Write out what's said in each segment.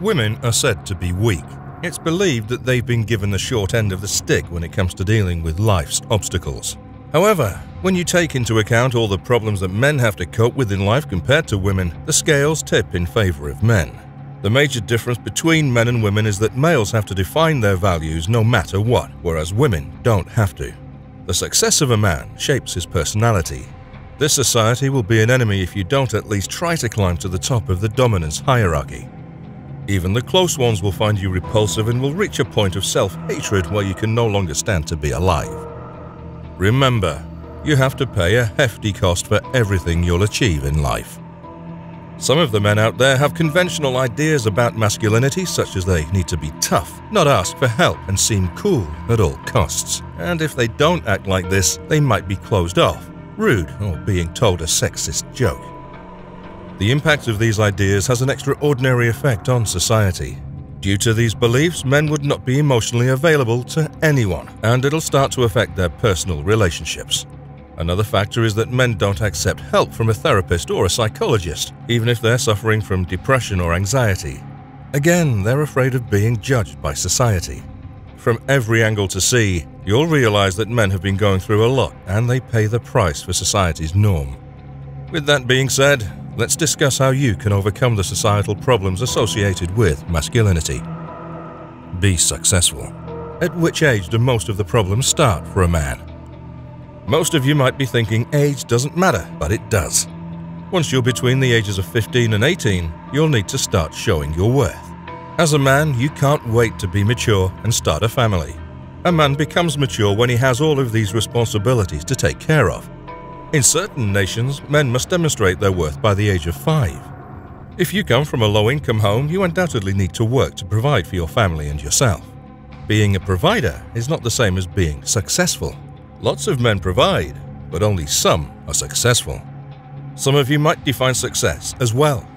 Women are said to be weak. It's believed that they've been given the short end of the stick when it comes to dealing with life's obstacles. However, when you take into account all the problems that men have to cope with in life compared to women, the scales tip in favor of men. The major difference between men and women is that males have to define their values no matter what, whereas women don't have to. The success of a man shapes his personality. This society will be an enemy if you don't at least try to climb to the top of the dominance hierarchy. Even the close ones will find you repulsive and will reach a point of self-hatred where you can no longer stand to be alive. Remember, you have to pay a hefty cost for everything you'll achieve in life. Some of the men out there have conventional ideas about masculinity, such as they need to be tough, not ask for help, and seem cool at all costs. And if they don't act like this, they might be closed off, rude, or being told a sexist joke. The impact of these ideas has an extraordinary effect on society. Due to these beliefs, men would not be emotionally available to anyone, and it'll start to affect their personal relationships. Another factor is that men don't accept help from a therapist or a psychologist, even if they're suffering from depression or anxiety. Again, they're afraid of being judged by society. From every angle to see, you'll realize that men have been going through a lot and they pay the price for society's norm. With that being said, let's discuss how you can overcome the societal problems associated with masculinity. Be successful. At which age do most of the problems start for a man? Most of you might be thinking age doesn't matter, but it does. Once you're between the ages of 15 and 18, you'll need to start showing your worth. As a man, you can't wait to be mature and start a family. A man becomes mature when he has all of these responsibilities to take care of. In certain nations, men must demonstrate their worth by the age of five. If you come from a low-income home, you undoubtedly need to work to provide for your family and yourself. Being a provider is not the same as being successful. Lots of men provide, but only some are successful. Some of you might define success as well.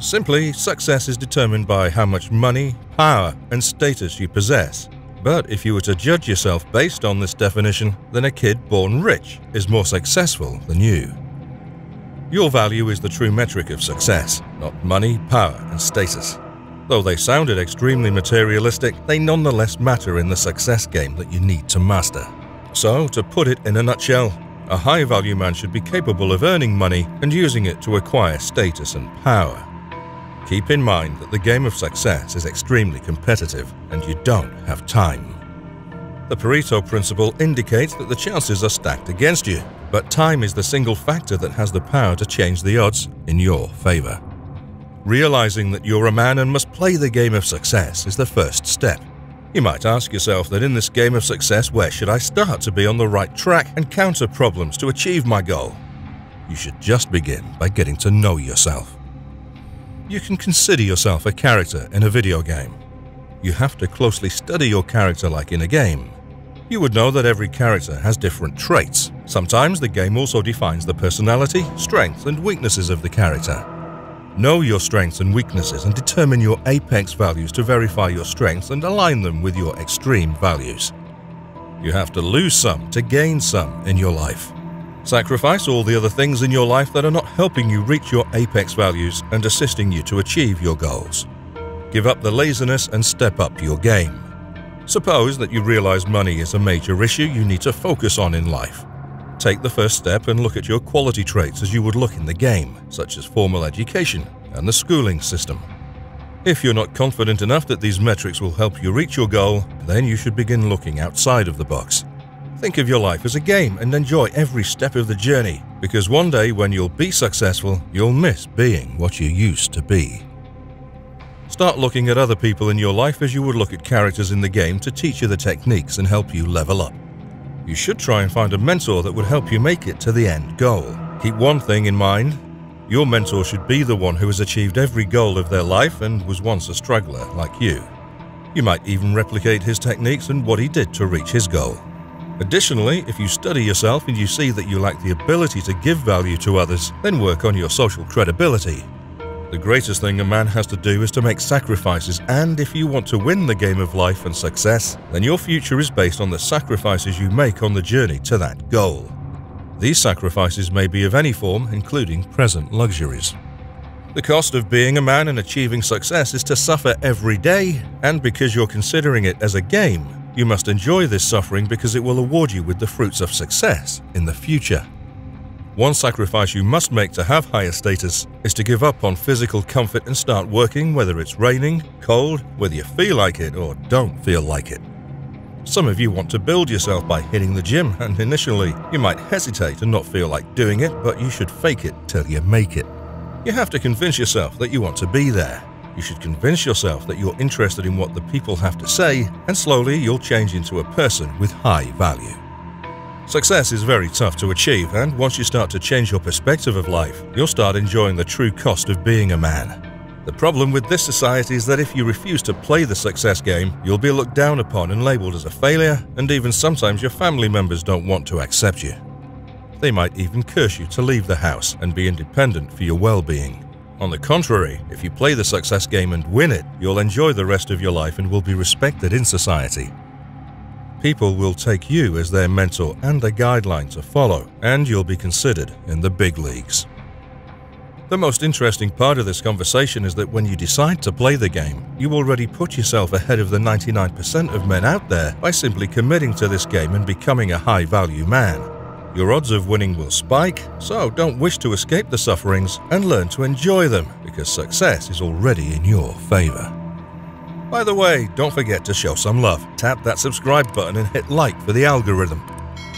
Simply, success is determined by how much money, power, and status you possess. But if you were to judge yourself based on this definition, then a kid born rich is more successful than you. Your value is the true metric of success, not money, power, and status. Though they sounded extremely materialistic, they nonetheless matter in the success game that you need to master. So, to put it in a nutshell, a high value man should be capable of earning money and using it to acquire status and power. Keep in mind that the game of success is extremely competitive and you don't have time. The Pareto principle indicates that the chances are stacked against you, but time is the single factor that has the power to change the odds in your favor. Realizing that you're a man and must play the game of success is the first step. You might ask yourself that in this game of success, where should I start to be on the right track and counter problems to achieve my goal? You should just begin by getting to know yourself you can consider yourself a character in a video game. You have to closely study your character like in a game. You would know that every character has different traits. Sometimes the game also defines the personality, strengths, and weaknesses of the character. Know your strengths and weaknesses and determine your apex values to verify your strengths and align them with your extreme values. You have to lose some to gain some in your life. Sacrifice all the other things in your life that are not helping you reach your apex values and assisting you to achieve your goals. Give up the laziness and step up your game. Suppose that you realize money is a major issue you need to focus on in life. Take the first step and look at your quality traits as you would look in the game, such as formal education and the schooling system. If you're not confident enough that these metrics will help you reach your goal, then you should begin looking outside of the box. Think of your life as a game and enjoy every step of the journey, because one day when you'll be successful, you'll miss being what you used to be. Start looking at other people in your life as you would look at characters in the game to teach you the techniques and help you level up. You should try and find a mentor that would help you make it to the end goal. Keep one thing in mind. Your mentor should be the one who has achieved every goal of their life and was once a struggler like you. You might even replicate his techniques and what he did to reach his goal. Additionally, if you study yourself and you see that you lack the ability to give value to others, then work on your social credibility. The greatest thing a man has to do is to make sacrifices, and if you want to win the game of life and success, then your future is based on the sacrifices you make on the journey to that goal. These sacrifices may be of any form, including present luxuries. The cost of being a man and achieving success is to suffer every day, and because you're considering it as a game, you must enjoy this suffering because it will award you with the fruits of success in the future. One sacrifice you must make to have higher status is to give up on physical comfort and start working whether it's raining, cold, whether you feel like it or don't feel like it. Some of you want to build yourself by hitting the gym, and initially you might hesitate and not feel like doing it, but you should fake it till you make it. You have to convince yourself that you want to be there. You should convince yourself that you're interested in what the people have to say, and slowly you'll change into a person with high value. Success is very tough to achieve, and once you start to change your perspective of life, you'll start enjoying the true cost of being a man. The problem with this society is that if you refuse to play the success game, you'll be looked down upon and labeled as a failure, and even sometimes your family members don't want to accept you. They might even curse you to leave the house and be independent for your well being. On the contrary, if you play the success game and win it, you'll enjoy the rest of your life and will be respected in society. People will take you as their mentor and a guideline to follow, and you'll be considered in the big leagues. The most interesting part of this conversation is that when you decide to play the game, you already put yourself ahead of the 99% of men out there by simply committing to this game and becoming a high value man. Your odds of winning will spike, so don't wish to escape the sufferings and learn to enjoy them because success is already in your favor. By the way, don't forget to show some love. Tap that subscribe button and hit like for the algorithm.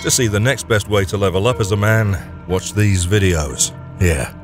To see the next best way to level up as a man, watch these videos here.